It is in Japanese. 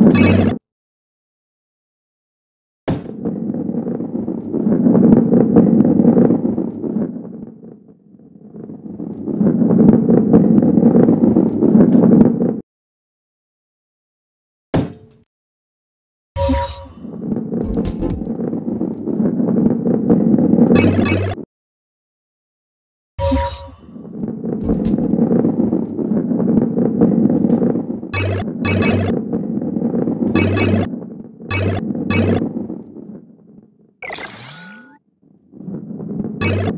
you